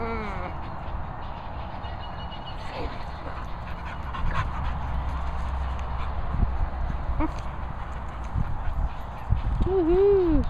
Mm. Woohoo!